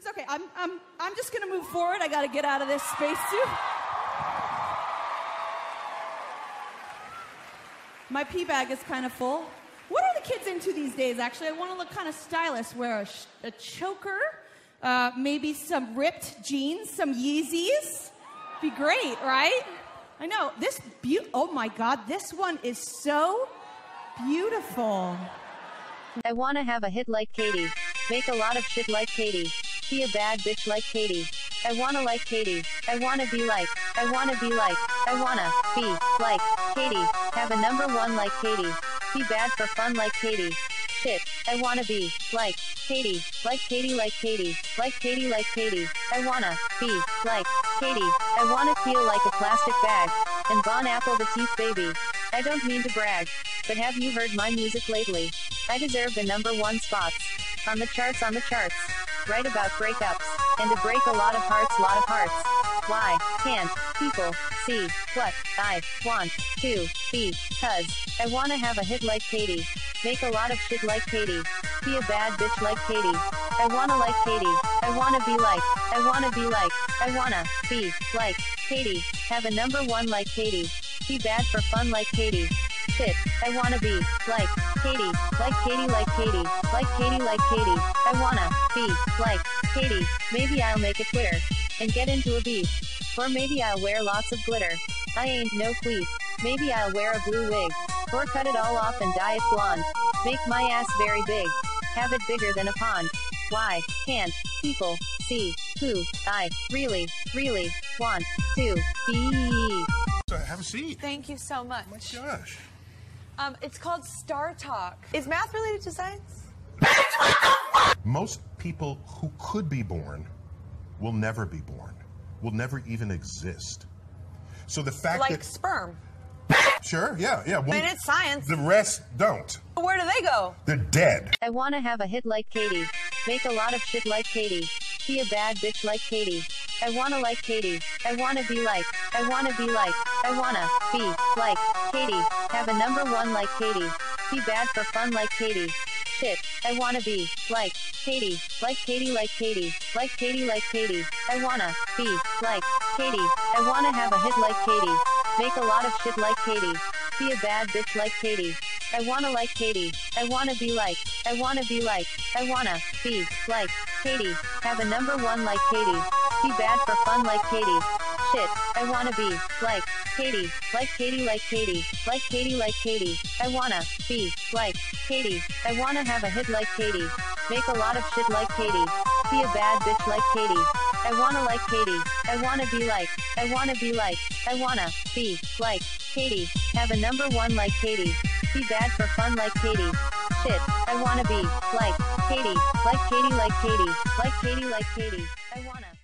It's okay. I'm, I'm, I'm just going to move forward. I got to get out of this space too. My pee bag is kind of full. What are the kids into these days, actually? I want to look kind of stylish. Wear a, sh- a choker, uh, maybe some ripped jeans, some Yeezys. Be great, right? I know. This, be- oh my God, this one is so beautiful. I wanna have a hit like Katy. Make a lot of shit like Katy. Be a bad bitch like Katy. I wanna like Katy. I wanna be like. I wanna be like. I wanna be like Katy. Have a number one like Katy. Be bad for fun like Katy. Shit. I wanna be like Katy. Like Katy like Katy. Like Katy like Katy. I wanna be like Katy. I wanna feel like a plastic bag. And Bon Apple the teeth baby. I don't mean to brag, but have you heard my music lately? I deserve the number one spots. On the charts, on the charts. Write about breakups. And to break a lot of hearts, lot of hearts. Why can't people see what I want to be? Cause I wanna have a hit like Katy. Make a lot of shit like Katy. Be a bad bitch like Katy. I wanna like Katy. I wanna be like. I wanna be like. I wanna be like Katy. Have a number one like Katy. Be bad for fun like Katy. Shit, I wanna be like Katy, like Katy, like Katy, like Katy, like Katy. I wanna be like Katy. Maybe I'll make a Twitter and get into a beef. Or maybe I'll wear lots of glitter. I ain't no queef. Maybe I'll wear a blue wig. Or cut it all off and dye it blonde. Make my ass very big. Have it bigger than a pond. Why can't people see who I really, really want to be? So have a seat. Thank you so much. Oh my gosh. Um, it's called StarTalk. Is math related to science? Most people who could be born will never be born, will never even exist. So the fact Like that sperm. sure, yeah, yeah. I mean, it's science. The rest don't. Where do they go? They're dead. I wanna have a hit like Katy. Make a lot of shit like Katy. Be a bad bitch like Katy. I wanna like Katy. I wanna be like. I wanna be like. I wanna be like Katy. Have a number one like Katy. Be bad for fun like Katy. Shit. I wanna be like Katy. Like Katy like Katy. Like Katy like Katy. I wanna be like Katy. I wanna have a hit like Katy. Make a lot of shit like Katy. Be a bad bitch like Katy. I wanna like Katy. I wanna be like. I wanna be like. I wanna be like Katy. Have a number one like Katy. Be bad for fun like Katy. Shit. I wanna be like Katy. Like Katy like Katy. Like Katy like Katy. I wanna be like Katy. I wanna have a hit like Katy. Make a lot of shit like Katy. Be a bad bitch like Katy. I wanna like Katy. I wanna be like. I wanna be like. I wanna be like Katy. Have a number one like Katy. Be bad for fun like Katy. Shit. I wanna be like Katy. Like Katy like Katy. Like Katy like Katy. I wanna.